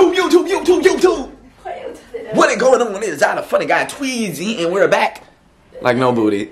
YouTube, YouTube, YouTube, YouTube. What is going on? It's out the funny guy Tweezy, and we're back. Like no booty.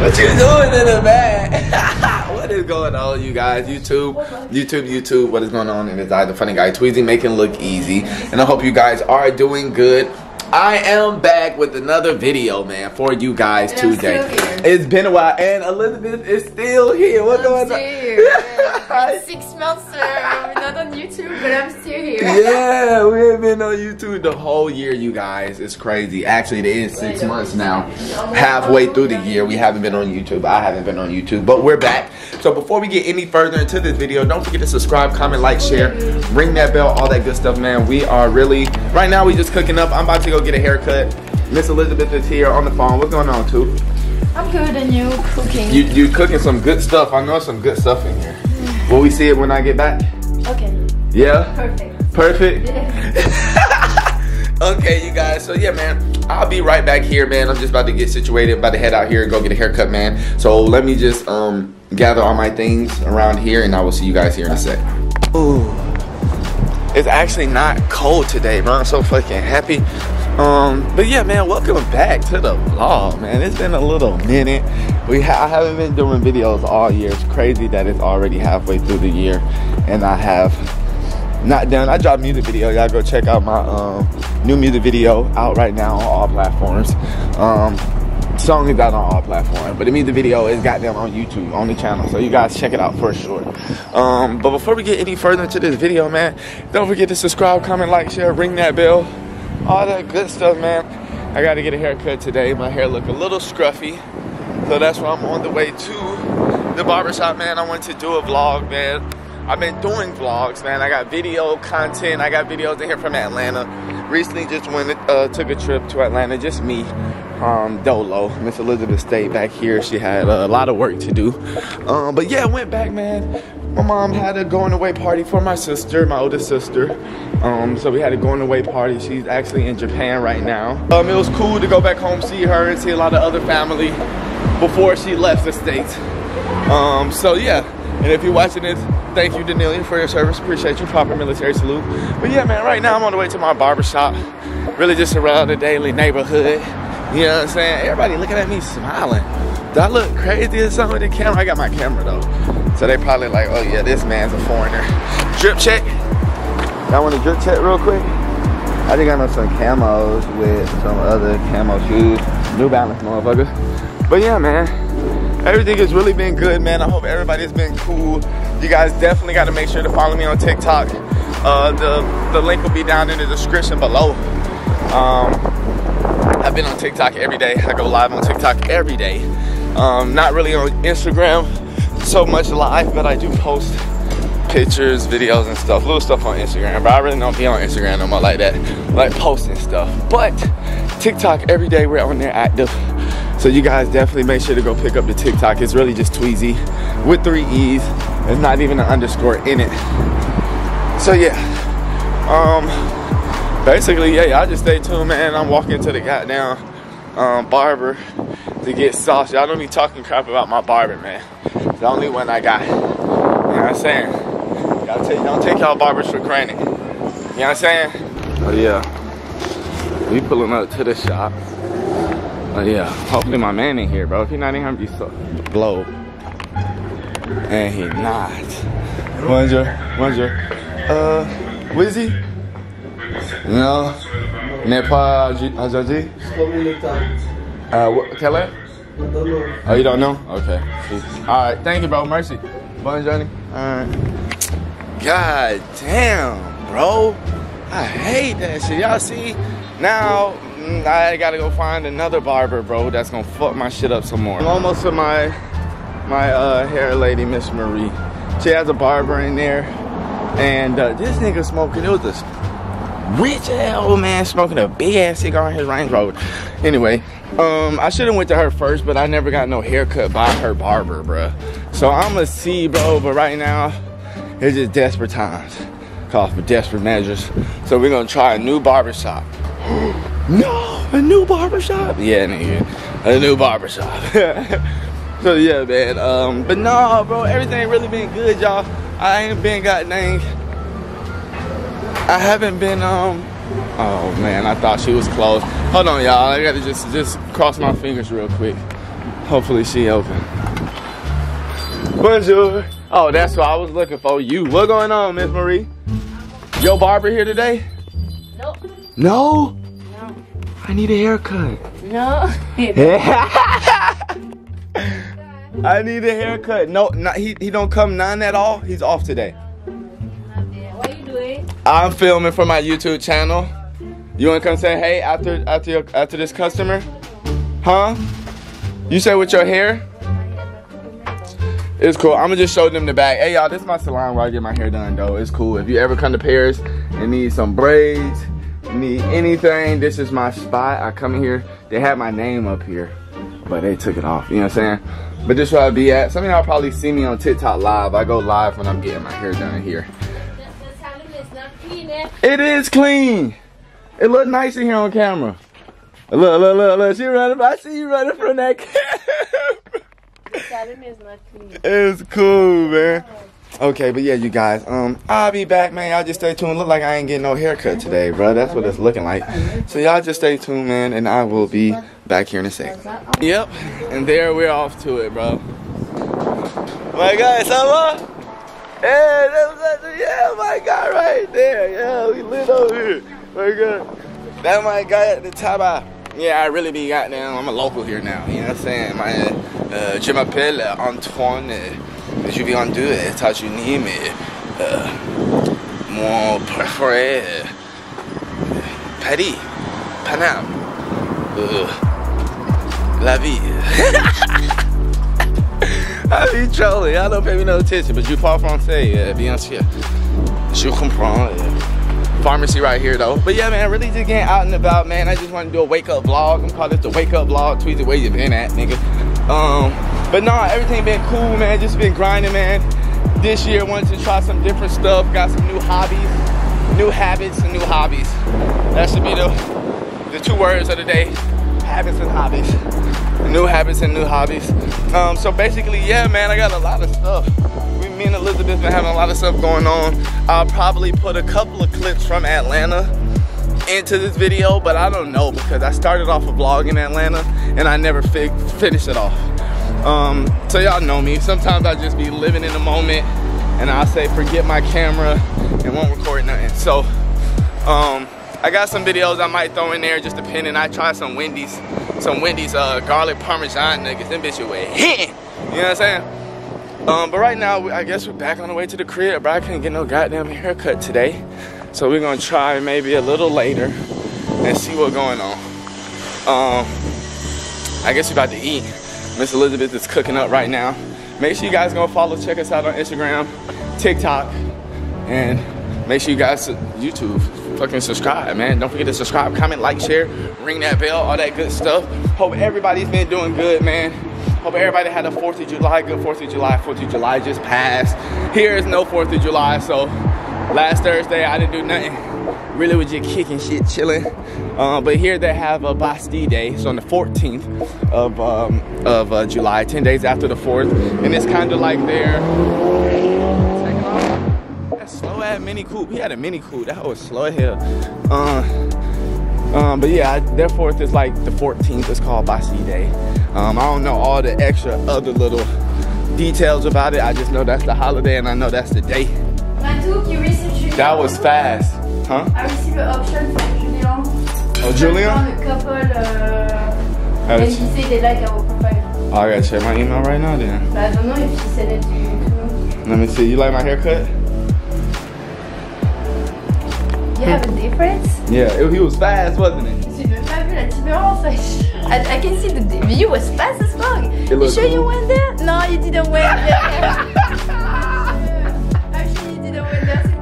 What you doing in the back? what is going on, you guys? YouTube, YouTube, YouTube. What is going on? And it's I, the funny guy Tweezy, making look easy. And I hope you guys are doing good. I am back with another video, man, for you guys And today. It's been a while, and Elizabeth is still here. What's going on? Six months uh, I'm not on YouTube, but I'm still here. yeah, we have been on YouTube the whole year, you guys. It's crazy. Actually, it is six months now. Halfway through the year, we haven't been on YouTube. I haven't been on YouTube, but we're back. So before we get any further into this video, don't forget to subscribe, comment, like, share, ring that bell, all that good stuff, man. We are really right now. We just cooking up. I'm about to go get a haircut. Miss Elizabeth is here on the phone. What's going on, too? I'm good and you cooking. You you cooking some good stuff. I know some good stuff in here. Will we see it when I get back? okay, Yeah. perfect. Perfect. okay, you guys. So yeah, man, I'll be right back here, man. I'm just about to get situated, about to head out here and go get a haircut, man. So let me just um gather all my things around here, and I will see you guys here in a sec. Ooh, it's actually not cold today, bro. I'm so fucking happy. Um, but yeah, man, welcome back to the vlog, man. It's been a little minute. We ha- I haven't been doing videos all year. It's crazy that it's already halfway through the year, and I have not done. I dropped music video. Y'all go check out my um, new music video out right now on all platforms. Um, song is out on all platforms, but the music video is goddamn on YouTube on the channel. So you guys check it out for sure. Um, but before we get any further into this video, man, don't forget to subscribe, comment, like, share, ring that bell, all that good stuff, man. I got to get a haircut today. My hair look a little scruffy, so that's why I'm on the way to the barbershop, man. I wanted to do a vlog, man. I've been doing vlogs, man. I got video content. I got videos in here from Atlanta. Recently, just went uh, took a trip to Atlanta, just me, um, Dolo. Miss Elizabeth stayed back here. She had a lot of work to do, um, but yeah, went back, man. My mom had a going away party for my sister, my oldest sister. Um, so we had a going away party. She's actually in Japan right now. Um, it was cool to go back home, see her, and see a lot of other family before she left the states. Um, so yeah, and if you're watching this, thank you, Danilia, for your service. Appreciate you. Proper military salute. But yeah, man, right now I'm on the way to my barber shop. Really just around the daily neighborhood. You know what I'm saying? Everybody looking at me smiling. Do I look crazy or something with the camera? I got my camera though. So they probably like, oh yeah, this man's a foreigner. Drip check. Y'all want a drip check real quick? I think I know some camos with some other camo shoes. New Balance motherfuckers. But yeah, man. Everything has really been good, man. I hope everybody's been cool. You guys definitely got to make sure to follow me on TikTok. Uh, the the link will be down in the description below. Um, I've been on TikTok every day. I go live on TikTok every day. Um, not really on Instagram so much live, but I do post pictures, videos, and stuff. Little stuff on Instagram, but I really don't be on Instagram no more like that, like posting stuff. But TikTok every day we're on there active. So you guys definitely make sure to go pick up the TikTok. It's really just Tweezy with three E's. There's not even an underscore in it. So yeah. Um basically, yeah, y'all just stay tuned, man. I'm walking to the goddamn um, barber to get sauce. Y'all don't be talking crap about my barber, man. It's the only one I got. You know what I'm saying? Y'all take, don't take y'all barbers for granted. You know what I'm saying? Oh yeah. We pulling up to the shop. Yeah. Hopefully my man in here, bro. If he not in here, I'm be so blow. And he not. Bonjour. Bonjour. Uh, Wizzy? Non. N'est pas aujourd'hui? Uh, what, tell her? Oh, you don't know? Okay. All right. Thank you, bro. Mercy. Bonne journey. All right. God damn, bro. I hate that shit. Y'all see? Now, I gotta go find another barber, bro, that's gonna fuck my shit up some more. I'm almost to my, my uh, hair lady, Miss Marie. She has a barber in there. And uh, this nigga smoking, it was this rich old man smoking a big ass cigar in his Range Rover. Anyway, um, I should have went to her first, but I never got no haircut by her barber, bro. So I'ma see, bro. But right now, it's just desperate times. Call for desperate measures. So we're gonna try a new barbershop. No, a new barbershop? Yeah, nigga, a new barbershop. so yeah, man. Um, but no, bro, everything really been good, y'all. I ain't been got dang I haven't been um oh man, I thought she was closed. Hold on y'all, I gotta just just cross my fingers real quick. Hopefully she open. Bonjour. Oh, that's what I was looking for. You. What going on, Miss Marie? Your barber here today? Nope. No? No. I need a haircut. No. I need a haircut. No, not, he, he don't come none at all. He's off today. what are you doing? I'm filming for my YouTube channel. You wanna come say hey after after your, after this customer? Huh? You say with your hair? It's cool. I'm gonna just show them the back. Hey y'all, this is my salon where I get my hair done though. It's cool. If you ever come to Paris and need some braids, need anything, this is my spot. I come in here. They have my name up here, but they took it off. You know what I'm saying? But this is where I be at. Some of y'all probably see me on TikTok live. I go live when I'm getting my hair done here. The, the salon is not clean? It is clean. It look nice in here on camera. Look, look, look, look. She running. I see you running from that camera. The salon is not clean. It's cool, man. Oh. Okay, but yeah, you guys. Um, I'll be back, man. Y'all just stay tuned. Look like I ain't getting no haircut today, bro. That's what it's looking like. So y'all just stay tuned, man, and I will be back here in a sec. Yep, and there we're off to it, bro. My ça va? Hey, that's, that's, yeah, my guy right there. Yeah, we lit over here. My God. That my guy at the top. Yeah, I really be goddamn. I'm a local here now. You know what I'm saying? My, euh, je m'appelle Antoine. Euh, Je vis en deux États-Unis, mais euh, mon préféré, euh, Paris, Paname, euh, la vie. I be trolling. Y'all don't pay me no attention, but you parle français, uh, bien sûr. Je comprends. Uh, pharmacy right here, though. But yeah, man, really just getting out and about, man. I just want to do a wake up vlog. I'm calling this the wake up vlog. Tweet where you been at, nigga. Um, but nah, everything been cool, man. Just been grinding, man. This year, wanted to try some different stuff. Got some new hobbies, new habits, and new hobbies. That should be the the two words of the day: habits and hobbies. New habits and new hobbies. Um, so basically, yeah, man, I got a lot of stuff. We, me and Elizabeth been having a lot of stuff going on. I'll probably put a couple of clips from Atlanta into this video, but I don't know because I started off a vlog in Atlanta and I never fi finished it off. Um, so y'all know me. Sometimes I just be living in the moment and I'll say forget my camera and won't record nothing. So um, I got some videos I might throw in there just depending. I tried some Wendy's, some Wendy's uh, garlic parmesan nuggets. Them bitches were hitting. You know what I'm saying? Um, but right now, I guess we're back on the way to the crib, but I couldn't get no goddamn haircut today. So we're gonna try maybe a little later and see what's going on. Um, I guess we're about to eat. Miss Elizabeth is cooking up right now. Make sure you guys go follow, check us out on Instagram, TikTok, and make sure you guys, YouTube, fucking subscribe, man. Don't forget to subscribe, comment, like, share, ring that bell, all that good stuff. Hope everybody's been doing good, man. Hope everybody had a 4th of July, good 4th of July. 4th of July just passed. Here is no 4th of July, so last Thursday I didn't do nothing. Really was just kicking shit, chilling. Uh, but here they have a Bastille Day, so on the 14th of um, of uh, July, 10 days after the 4th, and it's kind of like their that slow ass Mini Coupe. He had a Mini Coupe. That was slow as hell. Uh, um, but yeah, their fourth is like the 14th. It's called Bastille Day. Um, I don't know all the extra other little details about it. I just know that's the holiday and I know that's the day. Matou, you received Julien. That was fast, huh? I received an option from Julien. Oh, Julian? From a couple, uh, Uh, and he said they like our profile. Oh, I gotta check my email right now then. But I don't know if she said it to you too. Let me see. You like my haircut? You have a difference? Yeah, it, he was fast, wasn't it? J'ai même pas vu la différence. I, I can see the view was fast as fuck. You sure you cool. went there? No, you didn't went there.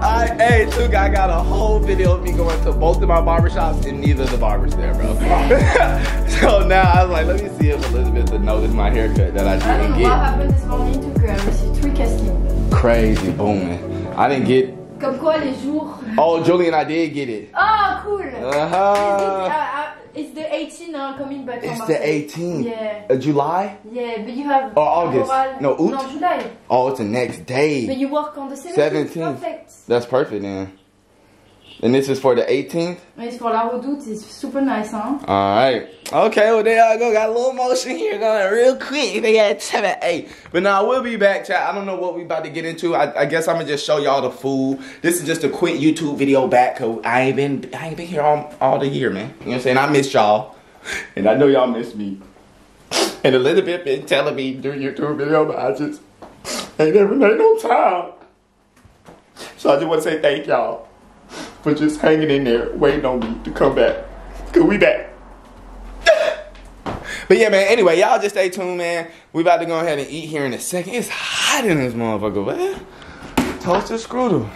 I, hey, Tuga, I got a whole video of me going to both of my barbershops and neither of the barbers there, bro. so now I was like, let me see if Elizabeth would notice my haircut that I I don't didn't what get. happened this morning to que I received three castings. Crazy booming. I didn't get. Comme quoi les jours. Oh, Julian, I did get it. Oh, cool. Uh huh. It's the 18 now coming back from It's the Marseille. 18th. Yeah. Uh, July? Yeah, but you have. Or August. oral- No, août? No, July. Oh, it's the next But day. you work on the 17th. 17th. Perfect. That's perfect then. And this is for the 18th? It's for La Redoute. It's super nice, huh? Alright. Okay, well there I go. Got a little motion here going real quick. They got 7 8. But now we'll be back, chat. I don't know what we about to get into. I, I guess I'm gonna just show y'all the food. This is just a quick YouTube video back cause I ain't been I ain't been here all, all the year, man. You know what I'm saying? I miss y'all. And I know y'all miss me. And a little bit been telling me do YouTube video, but I just ain't never made no time. So I just want to say thank y'all for just hanging in there, waiting on me to come back. Cause we back. but yeah, man. Anyway, y'all just stay tuned, man. We about to go ahead and eat here in a second. It's hot in this motherfucker, man. Toasted screwdriver.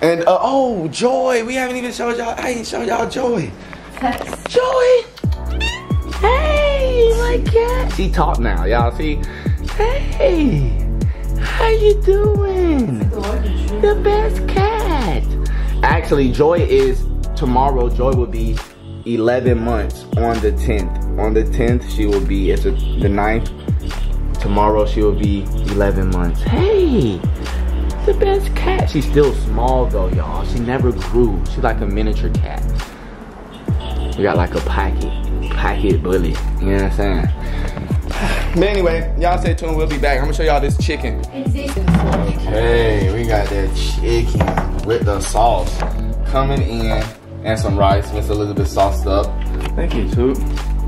And uh, oh, Joy. We haven't even showed y'all. I ain't showed y'all Joy. Joy. Hey, my cat. She talk now, y'all see. Hey, how you doing? The best cat. Actually, Joy is tomorrow. Joy will be 11 months on the 10th. On the 10th, she will be. It's a, the 9th. Tomorrow, she will be 11 months. Hey, the best cat. She's still small though, y'all. She never grew. She's like a miniature cat. We got like a pocket, pocket bully. You know what I'm saying? But anyway, y'all stay tuned. We'll be back. I'm gonna show y'all this chicken. It's. Okay, we got that chicken with the sauce coming in and some rice. Miss Elizabeth sauced up. Thank you, Toot.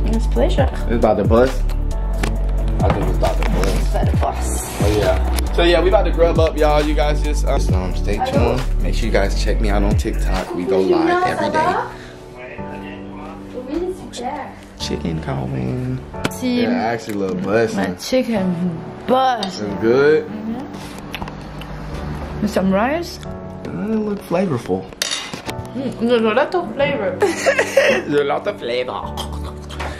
It's pleasure. It's about the bus. I think it's about the bus. By the boss. Oh yeah. So yeah, we about to grub up, y'all. You guys just um, stay tuned. Make sure you guys check me out on TikTok. We go live every day. Chicken calling. Si Yeah, I actually love busting. my chicken buzz. It's good. With some rice. It look flavorful. There's a lot of flavor. There's a lot of flavor.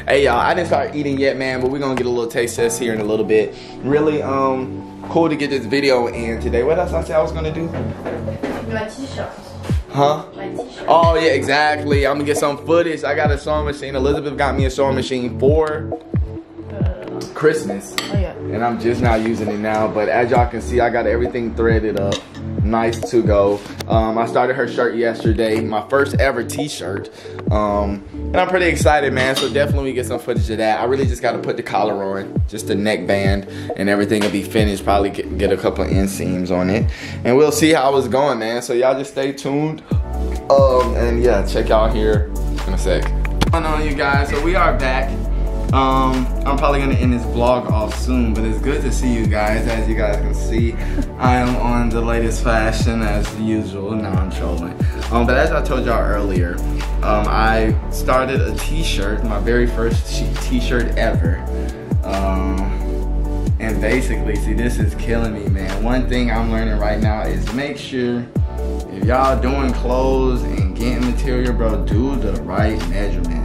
Hey y'all, I didn't start eating yet, man, but we're gonna get a little taste test here in a little bit. Really, um, cool to get this video in today. What else I said I was gonna do? My t-shirt. Huh? My t-shirt. Oh yeah, exactly. I'm gonna get some footage. I got a sewing machine. Elizabeth got me a sewing machine for Uh, Christmas. oh yeah. And I'm just now using it now. But as y'all can see, I got everything threaded up, nice to go. Um, I started her shirt yesterday, my first ever T-shirt, um, and I'm pretty excited, man. So definitely get some footage of that. I really just got to put the collar on, just the neckband, and everything will be finished. Probably get, get a couple of inseams on it, and we'll see how it's going, man. So y'all just stay tuned. Um, and yeah, check y'all here in a sec. Going on, you guys. So we are back. Um, I'm probably gonna end this vlog off soon, but it's good to see you guys. As you guys can see, I am on the latest fashion as usual. Now I'm trolling. Um, but as I told y'all earlier, um, I started a t-shirt, my very first t-shirt ever. Um, and basically, see, this is killing me, man. One thing I'm learning right now is make sure if y'all doing clothes and getting material, bro, do the right measurements.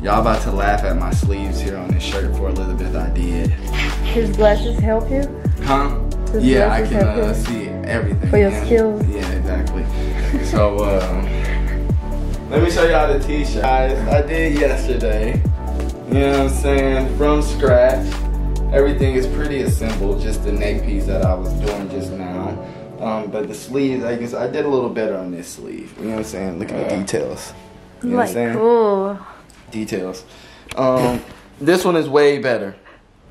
Y'all about to laugh at my sleeves here on this shirt for Elizabeth I did. His glasses help you? Huh? Does yeah, I can uh, see everything. For your skills. Yeah, exactly. so, um, let me show y'all the t-shirt. I did yesterday. You know what I'm saying? From scratch. Everything is pretty assembled, just the neck piece that I was doing just now. Um, but the sleeves, I guess I did a little better on this sleeve. You know what I'm saying? Look at the details. You know what I'm saying? cool. Details. Um, this one is way better.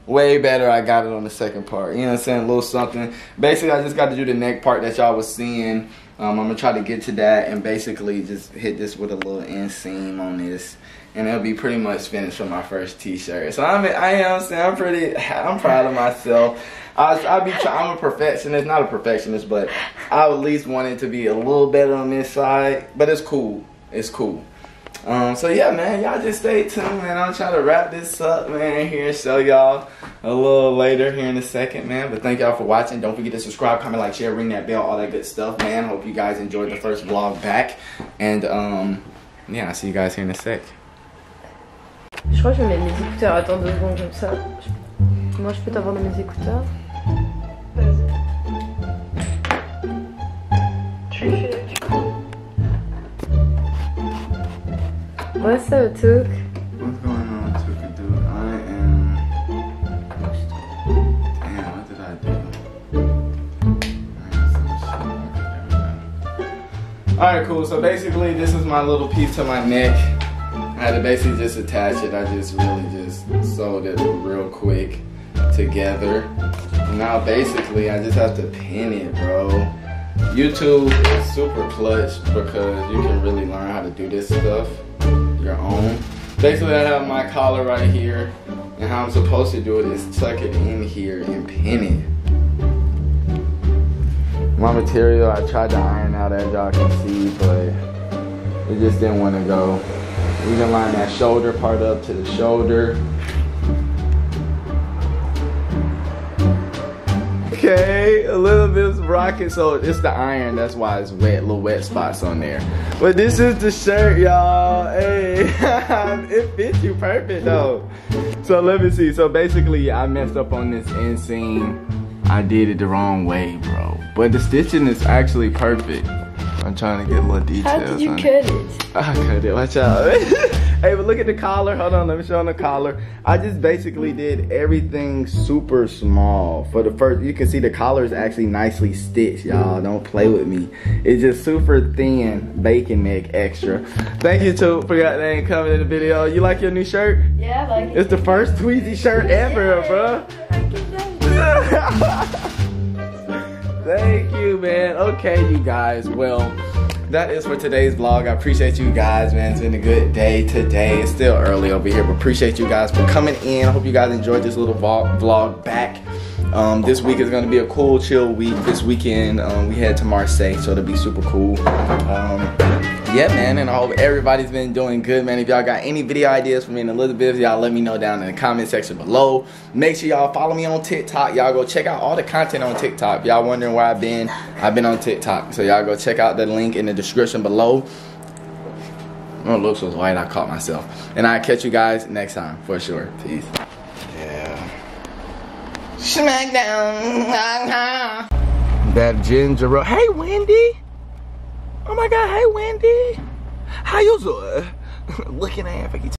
Way better. I got it on the second part. You know what I'm saying? A little something. Basically, I just got to do the neck part that y'all was seeing. Um, I'm gonna try to get to that and basically just hit this with a little inseam on this, and it'll be pretty much finished for my first T-shirt. So I'm, I am saying I'm pretty, I'm proud of myself. I, I be, I'm a perfectionist, not a perfectionist, but I at least want it to be a little better on this side. But it's cool. It's cool. Um, so yeah, man, y'all just stay tuned, man. I'm trying to wrap this up, man, here, show y'all a little later here in a second, man. But thank y'all for watching. Don't forget to subscribe, comment, like, share, ring that bell, all that good stuff, man. Hope you guys enjoyed the first vlog back. And, um, yeah, I'll see you guys here in a sec. Je crois que je vais mettre mes écouteurs. Attends deux secondes comme ça. Moi, je peux t'avoir dans mes écouteurs. What's up, Took? What's going on, Tuka dude? I am... Damn, what did I do? Alright, cool. So basically, this is my little piece to my neck. I had to basically just attach it. I just really just sewed it real quick together. Now basically, I just have to pin it, bro. YouTube is super clutch because you can really learn how to do this stuff your own. Basically, I have my collar right here, and how I'm supposed to do it is tuck it in here and pin it. My material, I tried to iron out as y'all can see, but it just didn't want to go. We can line that shoulder part up to the shoulder. Okay, a little bit of rocket, so it's the iron, that's why it's wet, little wet spots on there. But this is the shirt, y'all. Hey, it fits you perfect though. So let me see. So basically, I messed up on this inseam. I did it the wrong way, bro. But the stitching is actually perfect. I'm trying to get more details. How did you cut it? I cut it. Watch out. hey, but look at the collar. Hold on, let me show on the collar. I just basically did everything super small. For the first, you can see the collar is actually nicely stitched, y'all. Don't play with me. It's just super thin, bacon neck extra. Thank you, too, for that name coming in the video. You like your new shirt? Yeah, I like it. It's the first Tweezy shirt ever, bro. Thank you, man. Okay, you guys. Well, that is for today's vlog. I appreciate you guys, man. It's been a good day today. It's still early over here, but appreciate you guys for coming in. I hope you guys enjoyed this little vlog, back. Um, this week is gonna be a cool, chill week. This weekend, um, we head to Marseille, so it'll be super cool. Um, yeah, man, and I hope everybody's been doing good, man. If y'all got any video ideas for me in Elizabeth, y'all let me know down in the comment section below. Make sure y'all follow me on TikTok. Y'all go check out all the content on TikTok. Y'all wondering where I've been, I've been on TikTok. So y'all go check out the link in the description below. Oh, looks so white, I caught myself. And I'll catch you guys next time, for sure. Peace. Yeah. Smackdown. that ginger. Hey, Wendy. Oh my God. Hey, Wendy. How you doing? Looking at